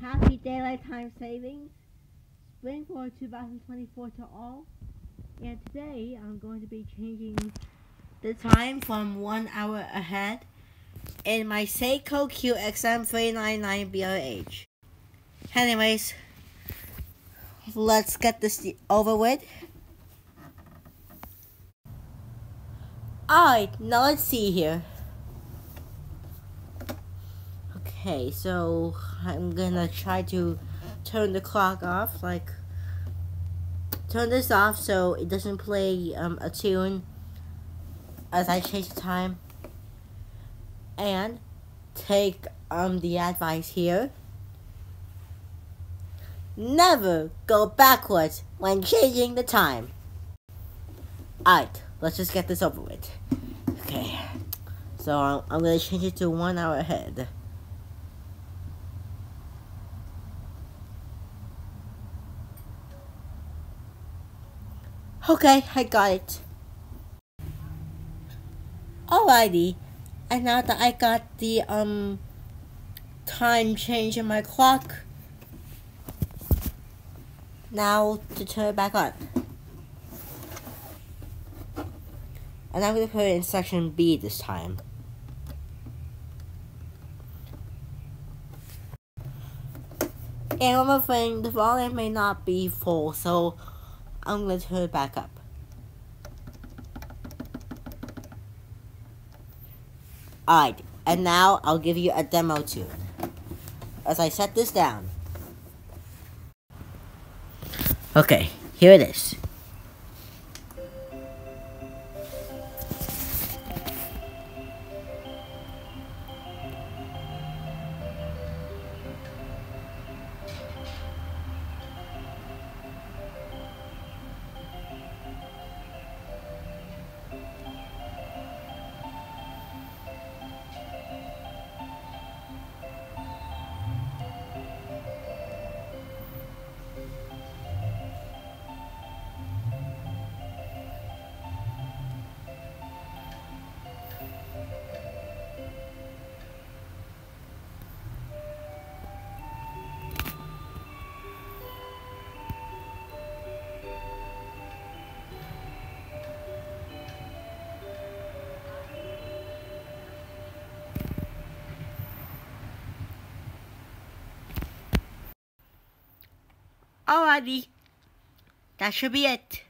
Happy Daylight Time Savings. Spring for 2024 to all. And today I'm going to be changing the time from one hour ahead in my Seiko QXM399BRH. Anyways, let's get this over with. Alright, now let's see here. Okay, so I'm gonna try to turn the clock off, like turn this off so it doesn't play um, a tune as I change the time. And take um the advice here. Never go backwards when changing the time. Alright, let's just get this over with. Okay, so I'm, I'm gonna change it to one hour ahead. Okay, I got it. Alrighty, and now that I got the um time change in my clock, now to turn it back on. And I'm going to put it in section B this time. And one more thing, the volume may not be full, so I'm turn it back up. Alright, and now I'll give you a demo tune. As I set this down. Okay, here it is. Alrighty. That should be it.